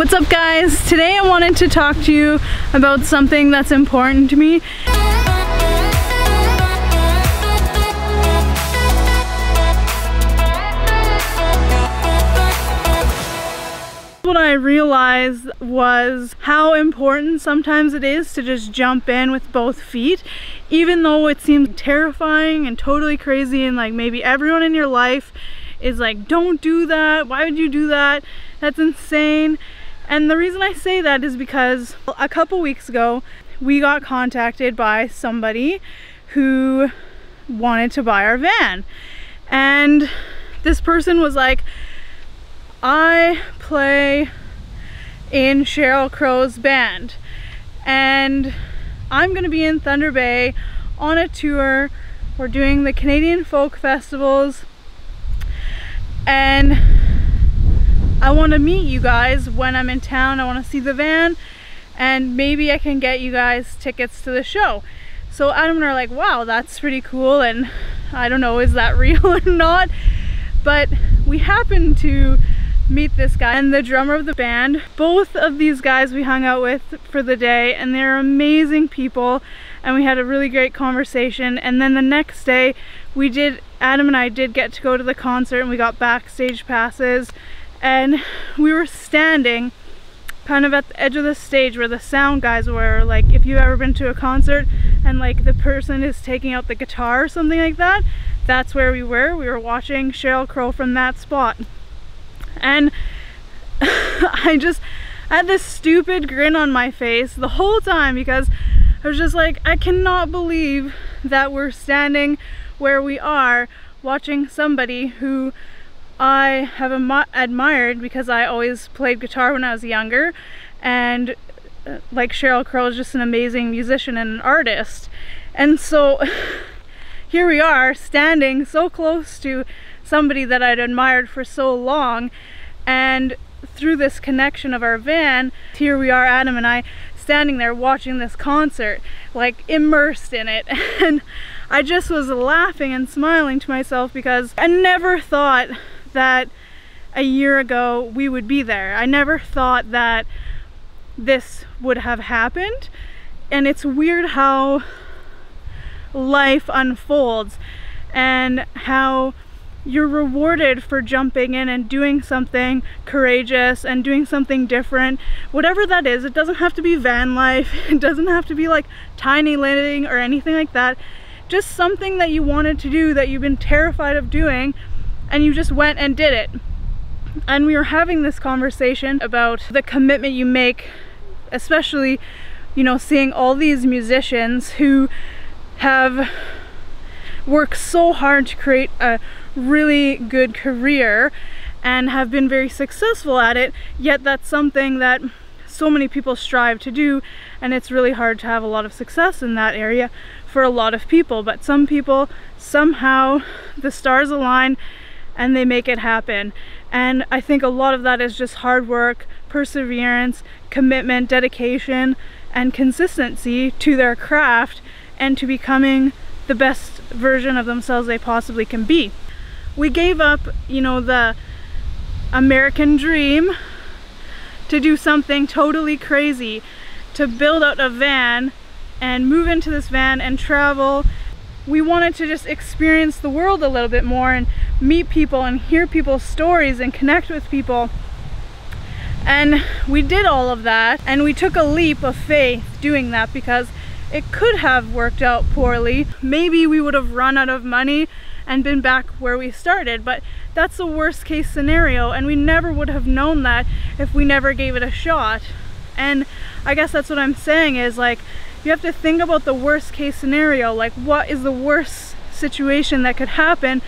What's up guys? Today I wanted to talk to you about something that's important to me. What I realized was how important sometimes it is to just jump in with both feet even though it seems terrifying and totally crazy and like maybe everyone in your life is like don't do that why would you do that that's insane and the reason I say that is because a couple weeks ago we got contacted by somebody who wanted to buy our van and this person was like I play in Sheryl Crow's band and I'm gonna be in Thunder Bay on a tour. We're doing the Canadian folk festivals and I want to meet you guys when I'm in town. I want to see the van and maybe I can get you guys tickets to the show. So Adam and I are like, wow, that's pretty cool and I don't know, is that real or not? But we happened to meet this guy and the drummer of the band. Both of these guys we hung out with for the day and they're amazing people and we had a really great conversation and then the next day we did Adam and I did get to go to the concert and we got backstage passes and we were standing kind of at the edge of the stage where the sound guys were like if you've ever been to a concert and like the person is taking out the guitar or something like that that's where we were. We were watching Sheryl Crow from that spot. And I just had this stupid grin on my face the whole time because I was just like I cannot believe that we're standing where we are watching somebody who I have admired because I always played guitar when I was younger. And uh, like Sheryl Crow is just an amazing musician and an artist. And so here we are standing so close to somebody that I'd admired for so long. And through this connection of our van here we are Adam and I standing there watching this concert like immersed in it. And I just was laughing and smiling to myself because I never thought that a year ago we would be there. I never thought that this would have happened. And it's weird how life unfolds and how you're rewarded for jumping in and doing something courageous and doing something different. Whatever that is it doesn't have to be van life. It doesn't have to be like tiny living or anything like that. Just something that you wanted to do that you've been terrified of doing and you just went and did it. And we were having this conversation about the commitment you make especially you know seeing all these musicians who have worked so hard to create a really good career and have been very successful at it, yet that's something that so many people strive to do and it's really hard to have a lot of success in that area for a lot of people. But some people somehow the stars align and they make it happen and I think a lot of that is just hard work, perseverance, commitment, dedication and consistency to their craft and to becoming the best version of themselves they possibly can be we gave up, you know, the American dream to do something totally crazy, to build out a van and move into this van and travel. We wanted to just experience the world a little bit more and meet people and hear people's stories and connect with people. And we did all of that and we took a leap of faith doing that because it could have worked out poorly. Maybe we would have run out of money and been back where we started but that's the worst case scenario and we never would have known that if we never gave it a shot and I guess that's what I'm saying is like you have to think about the worst case scenario like what is the worst situation that could happen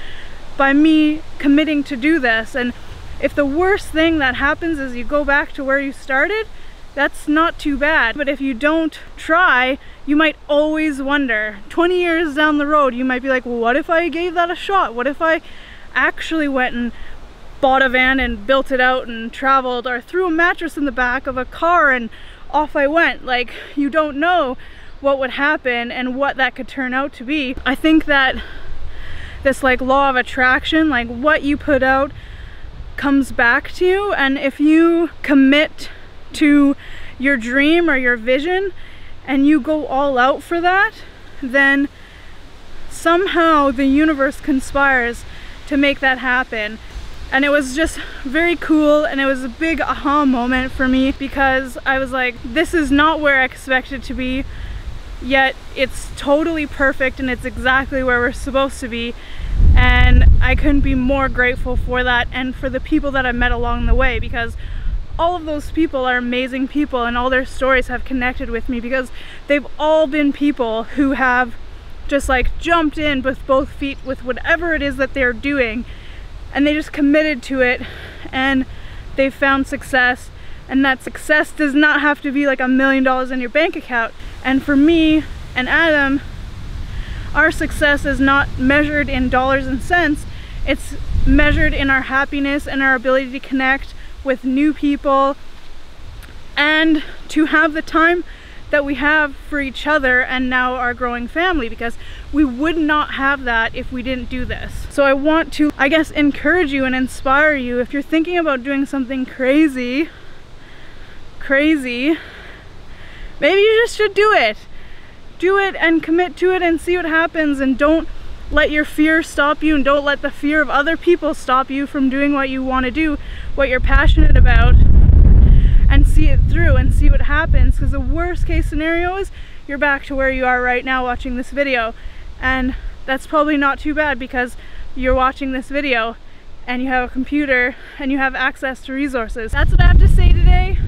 by me committing to do this and if the worst thing that happens is you go back to where you started that's not too bad. But if you don't try, you might always wonder. 20 years down the road, you might be like, well, what if I gave that a shot? What if I actually went and bought a van and built it out and traveled or threw a mattress in the back of a car and off I went. Like, you don't know what would happen and what that could turn out to be. I think that this like law of attraction, like what you put out comes back to you and if you commit to your dream or your vision and you go all out for that, then somehow the universe conspires to make that happen. And it was just very cool and it was a big aha moment for me because I was like, this is not where I expected to be, yet it's totally perfect and it's exactly where we're supposed to be. And I couldn't be more grateful for that and for the people that I met along the way because all of those people are amazing people and all their stories have connected with me because they've all been people who have just like jumped in with both feet with whatever it is that they're doing and they just committed to it and they found success. And that success does not have to be like a million dollars in your bank account. And for me and Adam our success is not measured in dollars and cents. It's measured in our happiness and our ability to connect with new people and to have the time that we have for each other and now our growing family because we would not have that if we didn't do this. So I want to, I guess, encourage you and inspire you if you're thinking about doing something crazy, crazy, maybe you just should do it. Do it and commit to it and see what happens and don't let your fear stop you and don't let the fear of other people stop you from doing what you want to do, what you're passionate about and see it through and see what happens because the worst case scenario is you're back to where you are right now watching this video and that's probably not too bad because you're watching this video and you have a computer and you have access to resources. That's what I have to say today.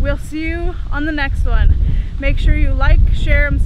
We'll see you on the next one. Make sure you like, share.